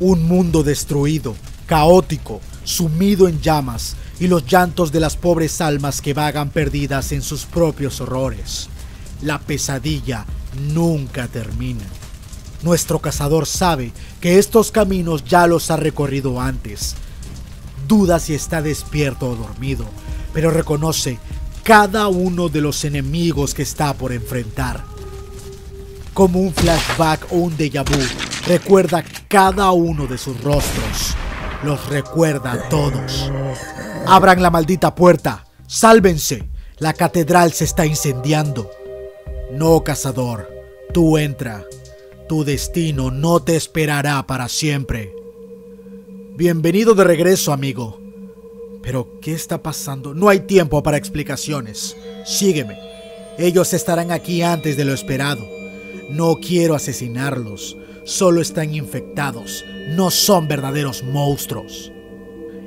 Un mundo destruido, caótico, sumido en llamas y los llantos de las pobres almas que vagan perdidas en sus propios horrores. La pesadilla nunca termina. Nuestro cazador sabe que estos caminos ya los ha recorrido antes. Duda si está despierto o dormido, pero reconoce cada uno de los enemigos que está por enfrentar. Como un flashback o un déjà vu, recuerda cada uno de sus rostros. Los recuerda a todos. Abran la maldita puerta. Sálvense. La catedral se está incendiando. No, cazador. Tú entra. Tu destino no te esperará para siempre. Bienvenido de regreso, amigo. Pero, ¿qué está pasando? No hay tiempo para explicaciones. Sígueme. Ellos estarán aquí antes de lo esperado. No quiero asesinarlos. Solo están infectados. No son verdaderos monstruos.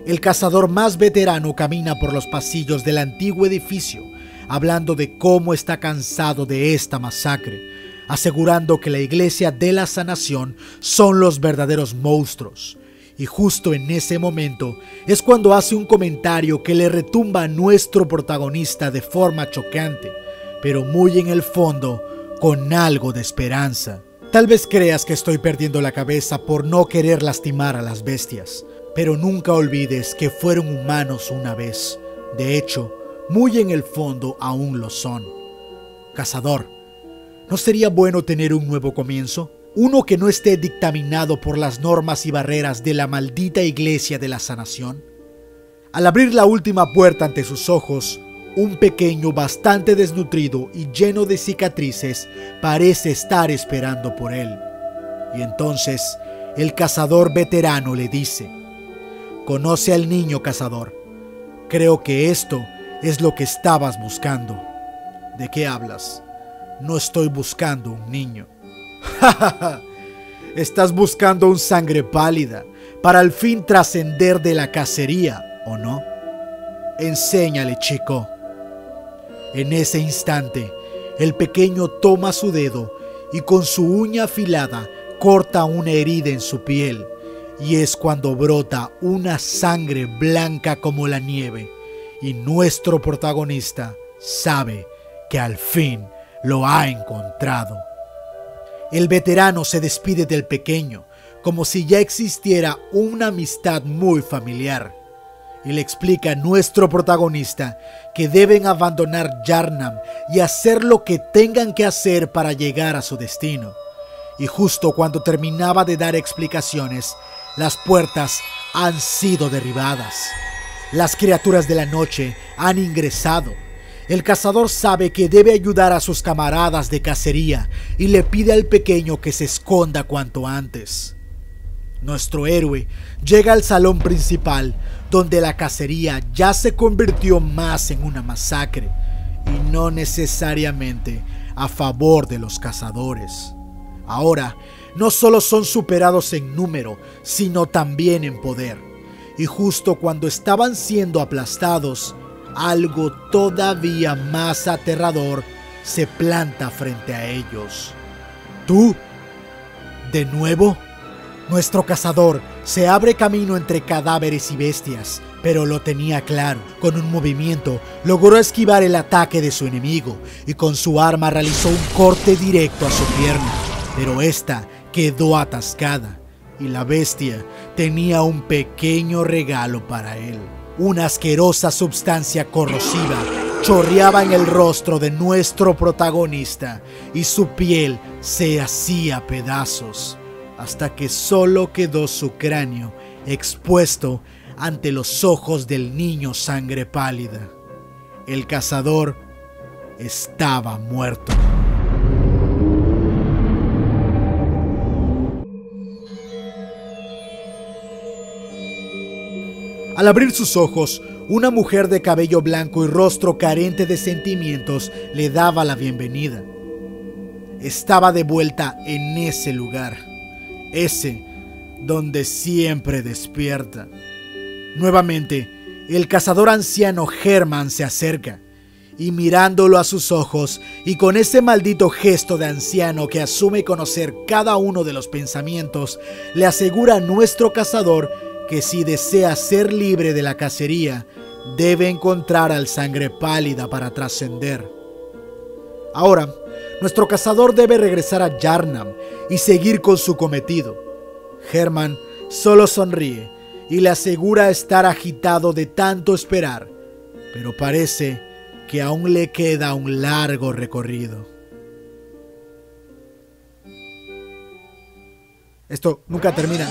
El cazador más veterano camina por los pasillos del antiguo edificio, hablando de cómo está cansado de esta masacre, asegurando que la iglesia de la sanación son los verdaderos monstruos y justo en ese momento es cuando hace un comentario que le retumba a nuestro protagonista de forma chocante, pero muy en el fondo con algo de esperanza. Tal vez creas que estoy perdiendo la cabeza por no querer lastimar a las bestias, pero nunca olvides que fueron humanos una vez. De hecho, muy en el fondo aún lo son. Cazador, ¿no sería bueno tener un nuevo comienzo? uno que no esté dictaminado por las normas y barreras de la maldita iglesia de la sanación? Al abrir la última puerta ante sus ojos, un pequeño bastante desnutrido y lleno de cicatrices parece estar esperando por él. Y entonces el cazador veterano le dice, Conoce al niño cazador. Creo que esto es lo que estabas buscando. ¿De qué hablas? No estoy buscando un niño. Estás buscando un sangre pálida para al fin trascender de la cacería, ¿o no? Enséñale, chico. En ese instante, el pequeño toma su dedo y con su uña afilada corta una herida en su piel, y es cuando brota una sangre blanca como la nieve, y nuestro protagonista sabe que al fin lo ha encontrado. El veterano se despide del pequeño, como si ya existiera una amistad muy familiar. Y le explica a nuestro protagonista que deben abandonar Yarnam y hacer lo que tengan que hacer para llegar a su destino. Y justo cuando terminaba de dar explicaciones, las puertas han sido derribadas. Las criaturas de la noche han ingresado el cazador sabe que debe ayudar a sus camaradas de cacería y le pide al pequeño que se esconda cuanto antes. Nuestro héroe llega al salón principal, donde la cacería ya se convirtió más en una masacre, y no necesariamente a favor de los cazadores. Ahora, no solo son superados en número, sino también en poder. Y justo cuando estaban siendo aplastados, algo todavía más aterrador se planta frente a ellos. ¿Tú? ¿De nuevo? Nuestro cazador se abre camino entre cadáveres y bestias, pero lo tenía claro. Con un movimiento logró esquivar el ataque de su enemigo y con su arma realizó un corte directo a su pierna, pero esta quedó atascada y la bestia tenía un pequeño regalo para él. Una asquerosa sustancia corrosiva chorreaba en el rostro de nuestro protagonista y su piel se hacía pedazos, hasta que solo quedó su cráneo expuesto ante los ojos del niño sangre pálida. El cazador estaba muerto. Al abrir sus ojos, una mujer de cabello blanco y rostro carente de sentimientos le daba la bienvenida. Estaba de vuelta en ese lugar, ese donde siempre despierta. Nuevamente, el cazador anciano Herman se acerca y mirándolo a sus ojos y con ese maldito gesto de anciano que asume conocer cada uno de los pensamientos, le asegura a nuestro cazador que si desea ser libre de la cacería, debe encontrar al sangre pálida para trascender. Ahora, nuestro cazador debe regresar a Yarnam y seguir con su cometido. Herman solo sonríe y le asegura estar agitado de tanto esperar, pero parece que aún le queda un largo recorrido. Esto nunca termina.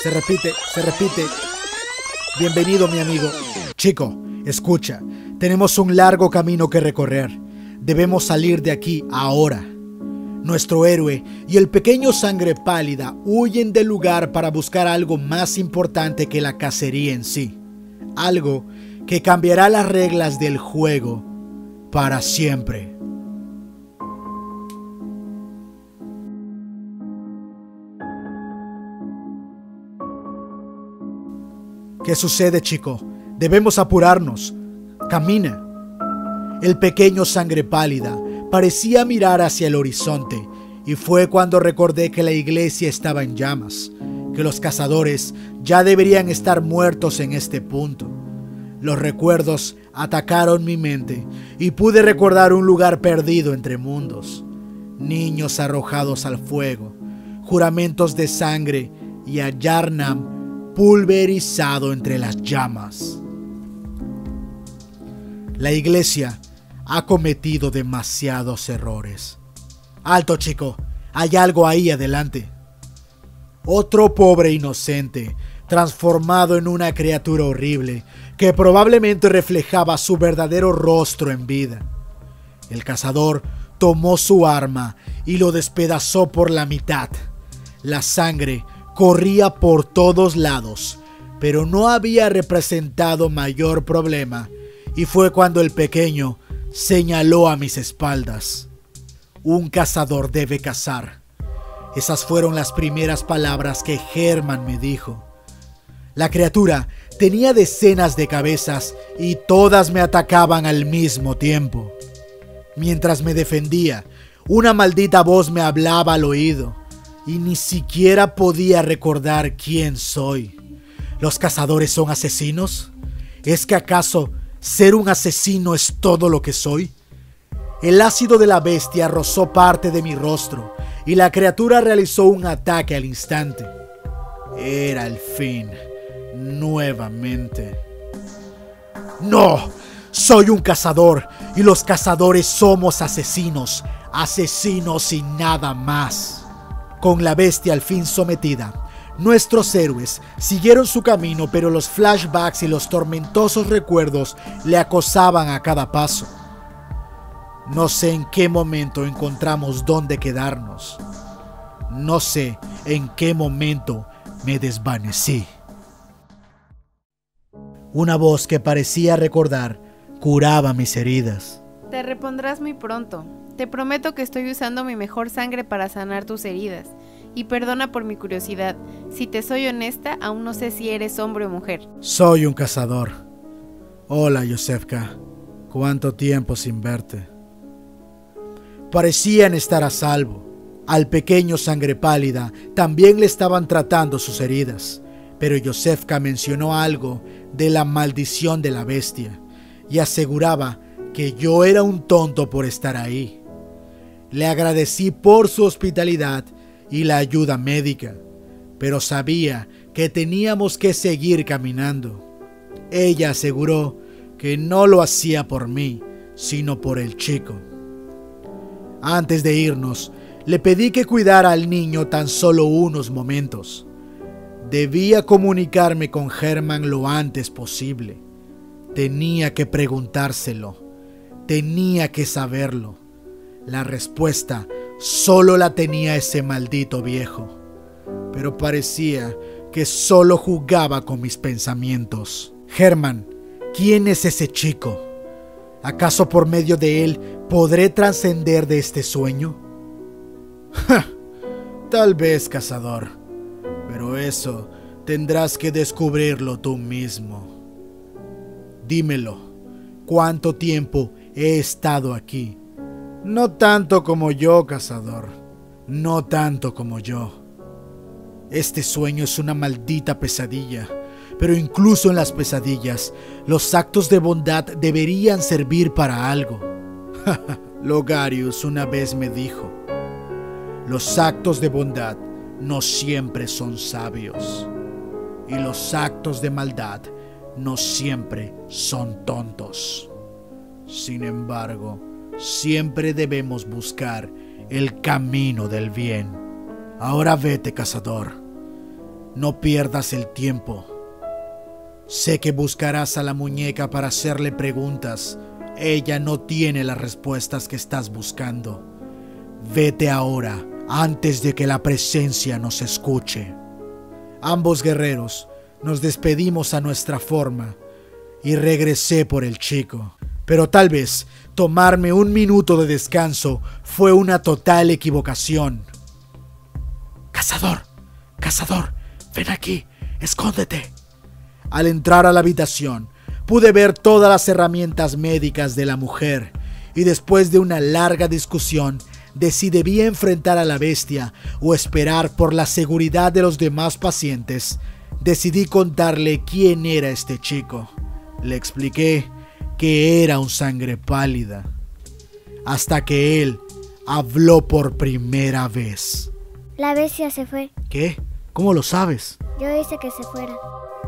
Se repite, se repite. Bienvenido mi amigo. Chico, escucha, tenemos un largo camino que recorrer. Debemos salir de aquí ahora. Nuestro héroe y el pequeño sangre pálida huyen del lugar para buscar algo más importante que la cacería en sí. Algo que cambiará las reglas del juego para siempre. ¿Qué sucede, chico? Debemos apurarnos. Camina. El pequeño sangre pálida parecía mirar hacia el horizonte y fue cuando recordé que la iglesia estaba en llamas, que los cazadores ya deberían estar muertos en este punto. Los recuerdos atacaron mi mente y pude recordar un lugar perdido entre mundos, niños arrojados al fuego, juramentos de sangre y a Yarnam pulverizado entre las llamas. La iglesia ha cometido demasiados errores. Alto chico, hay algo ahí adelante. Otro pobre inocente transformado en una criatura horrible que probablemente reflejaba su verdadero rostro en vida. El cazador tomó su arma y lo despedazó por la mitad. La sangre corría por todos lados, pero no había representado mayor problema, y fue cuando el pequeño señaló a mis espaldas. Un cazador debe cazar. Esas fueron las primeras palabras que Herman me dijo. La criatura tenía decenas de cabezas y todas me atacaban al mismo tiempo. Mientras me defendía, una maldita voz me hablaba al oído y ni siquiera podía recordar quién soy. ¿Los cazadores son asesinos? ¿Es que acaso ser un asesino es todo lo que soy? El ácido de la bestia rozó parte de mi rostro y la criatura realizó un ataque al instante. Era el fin nuevamente. No, soy un cazador y los cazadores somos asesinos, asesinos y nada más. Con la bestia al fin sometida, nuestros héroes siguieron su camino, pero los flashbacks y los tormentosos recuerdos le acosaban a cada paso. No sé en qué momento encontramos dónde quedarnos. No sé en qué momento me desvanecí. Una voz que parecía recordar curaba mis heridas. Te repondrás muy pronto. Te prometo que estoy usando mi mejor sangre para sanar tus heridas. Y perdona por mi curiosidad. Si te soy honesta, aún no sé si eres hombre o mujer. Soy un cazador. Hola, Yosefka. ¿Cuánto tiempo sin verte? Parecían estar a salvo. Al pequeño sangre pálida también le estaban tratando sus heridas pero Yosefka mencionó algo de la maldición de la bestia y aseguraba que yo era un tonto por estar ahí. Le agradecí por su hospitalidad y la ayuda médica, pero sabía que teníamos que seguir caminando. Ella aseguró que no lo hacía por mí, sino por el chico. Antes de irnos, le pedí que cuidara al niño tan solo unos momentos. Debía comunicarme con Herman lo antes posible. Tenía que preguntárselo. Tenía que saberlo. La respuesta solo la tenía ese maldito viejo. Pero parecía que solo jugaba con mis pensamientos. Herman, ¿quién es ese chico? ¿Acaso por medio de él podré trascender de este sueño? Tal vez, cazador pero eso tendrás que descubrirlo tú mismo. Dímelo, cuánto tiempo he estado aquí. No tanto como yo, cazador. No tanto como yo. Este sueño es una maldita pesadilla. Pero incluso en las pesadillas, los actos de bondad deberían servir para algo. Logarius una vez me dijo, los actos de bondad no siempre son sabios y los actos de maldad no siempre son tontos. Sin embargo, siempre debemos buscar el camino del bien. Ahora vete, cazador. No pierdas el tiempo. Sé que buscarás a la muñeca para hacerle preguntas. Ella no tiene las respuestas que estás buscando. Vete ahora, antes de que la presencia nos escuche. Ambos guerreros nos despedimos a nuestra forma y regresé por el chico. Pero tal vez tomarme un minuto de descanso fue una total equivocación. Cazador, cazador, ven aquí, escóndete. Al entrar a la habitación, pude ver todas las herramientas médicas de la mujer y después de una larga discusión de si debía enfrentar a la bestia o esperar por la seguridad de los demás pacientes, decidí contarle quién era este chico. Le expliqué que era un sangre pálida, hasta que él habló por primera vez. La bestia se fue. ¿Qué? ¿Cómo lo sabes? Yo hice que se fuera.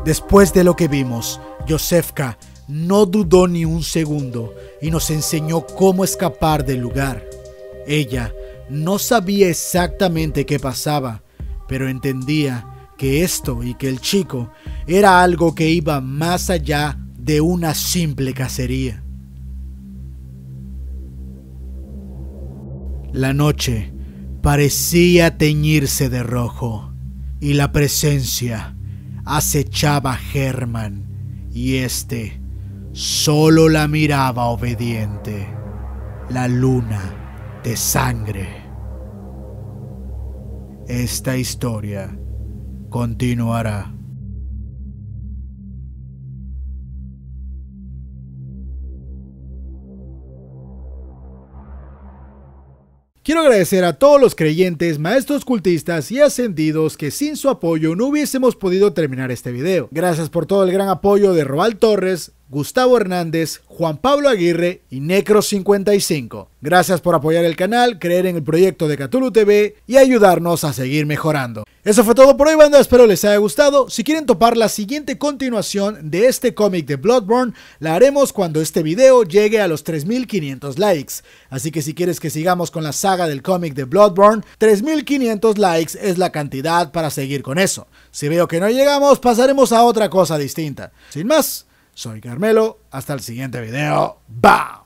Después de lo que vimos, Yosefka no dudó ni un segundo y nos enseñó cómo escapar del lugar. Ella no sabía exactamente qué pasaba, pero entendía que esto y que el chico era algo que iba más allá de una simple cacería. La noche parecía teñirse de rojo y la presencia acechaba a Herman y éste solo la miraba obediente. La luna de sangre. Esta historia continuará. Quiero agradecer a todos los creyentes, maestros cultistas y ascendidos que sin su apoyo no hubiésemos podido terminar este video. Gracias por todo el gran apoyo de Robal Torres, Gustavo Hernández, Juan Pablo Aguirre y Necro55. Gracias por apoyar el canal, creer en el proyecto de Cthulhu TV y ayudarnos a seguir mejorando. Eso fue todo por hoy, banda. Espero les haya gustado. Si quieren topar la siguiente continuación de este cómic de Bloodborne, la haremos cuando este video llegue a los 3500 likes. Así que si quieres que sigamos con la saga del cómic de Bloodborne, 3500 likes es la cantidad para seguir con eso. Si veo que no llegamos, pasaremos a otra cosa distinta. Sin más, soy Carmelo, hasta el siguiente video. ¡Bam!